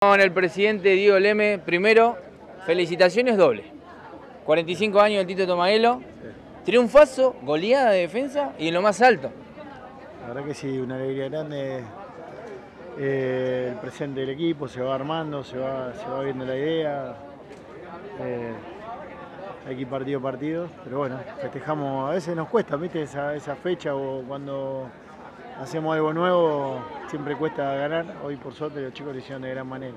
Con el presidente Diego Leme, primero, felicitaciones doble. 45 años del Tito Tomaelo, triunfazo, goleada de defensa y en lo más alto. La verdad que sí, una alegría grande. Eh, el presente del equipo se va armando, se va, viendo la idea. Eh, hay que ir partido a partido, pero bueno, festejamos, a veces nos cuesta, ¿viste? Esa, esa fecha o cuando hacemos algo nuevo, siempre cuesta ganar. Hoy por suerte los chicos lo hicieron de gran manera.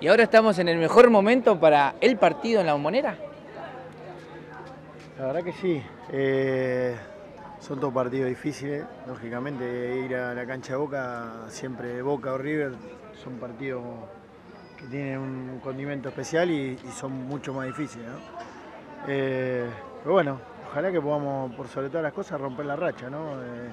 Y ahora estamos en el mejor momento para el partido en la bombonera. La verdad que sí. Eh, son todos partidos difíciles. Lógicamente, ir a la cancha de Boca, siempre Boca o River, son partidos que tienen un condimento especial y, y son mucho más difíciles. ¿no? Eh, pero bueno, ojalá que podamos, por sobre todas las cosas, romper la racha. ¿no? Eh,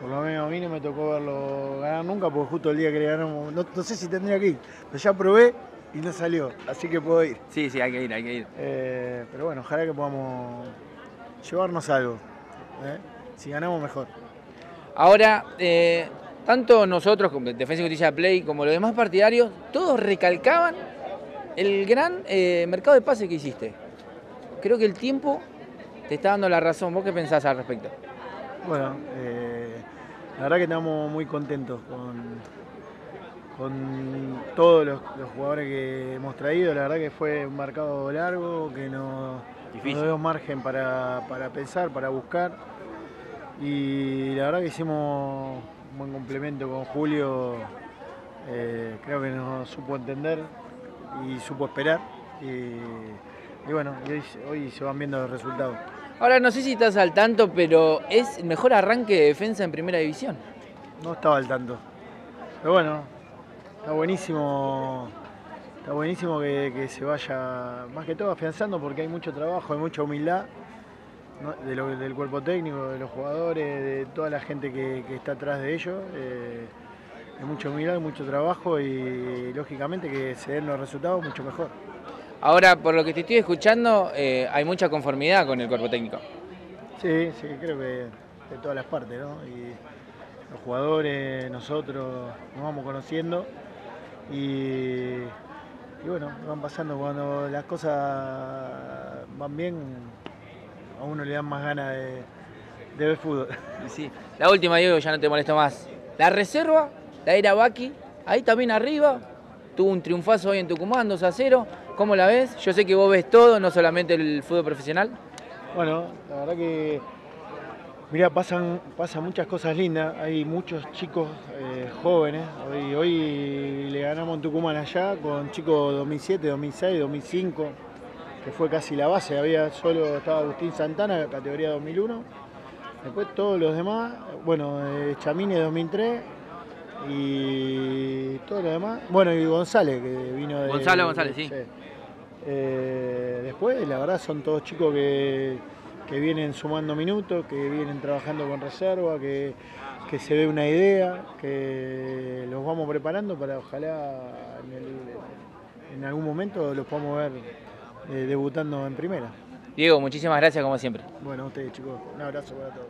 por lo menos a mí no me tocó verlo ganar nunca, porque justo el día que le ganamos, no, no sé si tendría que ir, pero ya probé y no salió, así que puedo ir. Sí, sí, hay que ir, hay que ir. Eh, pero bueno, ojalá que podamos llevarnos algo. ¿eh? Si ganamos, mejor. Ahora, eh, tanto nosotros, como Defensa y Justicia Play, como los demás partidarios, todos recalcaban el gran mercado de pase que hiciste. Creo que el tiempo te está dando la razón. ¿Vos qué pensás al respecto? Bueno, eh, la verdad que estamos muy contentos con, con todos los, los jugadores que hemos traído. La verdad que fue un mercado largo, que no, nos dio margen para, para pensar, para buscar. Y la verdad que hicimos un buen complemento con Julio. Eh, creo que nos supo entender y supo esperar. Y, y bueno, y hoy, hoy se van viendo los resultados. Ahora, no sé si estás al tanto, pero es mejor arranque de defensa en primera división. No estaba al tanto. Pero bueno, está buenísimo. Está buenísimo que, se vaya, más que todo, afianzando porque hay mucho trabajo, hay mucha humildad de lo- del cuerpo técnico, de los jugadores, de toda la gente que, que está atrás de ellos. Eh, hay mucha humildad, mucho trabajo y lógicamente que se den los resultados mucho mejor. Ahora, por lo que te estoy escuchando, eh, hay mucha conformidad con el cuerpo técnico. Sí, sí, creo que de todas las partes, ¿no? Y los jugadores, nosotros nos vamos conociendo y, y bueno, van pasando cuando las cosas van bien, a uno le dan más ganas de, de ver fútbol. Sí. La última, Diego, ya no te molesto más. La reserva, la era Baki, ahí también arriba, tuvo un triunfazo hoy en Tucumán, 2 a 0. ¿Cómo la ves? Yo sé que vos ves todo, no solamente el fútbol profesional. Bueno, la verdad que, mira, pasan, pasan muchas cosas lindas. Hay muchos chicos eh, jóvenes. Hoy, le ganamos en Tucumán allá con chicos 2007, 2006, 2005, que fue casi la base. Había solo estaba Agustín Santana, categoría 2001. Después todos los demás, bueno, eh, Chamine 2003 y todos los demás. Bueno, y González, que vino de. Gonzalo González, sí. Eh, después, la verdad, son todos chicos que, que vienen sumando minutos, que vienen trabajando con reserva, que, que se ve una idea, que los vamos preparando para ojalá en, el- en algún momento los podamos ver eh, debutando en primera. Diego, muchísimas gracias como siempre. Bueno, a ustedes chicos, un abrazo para todos.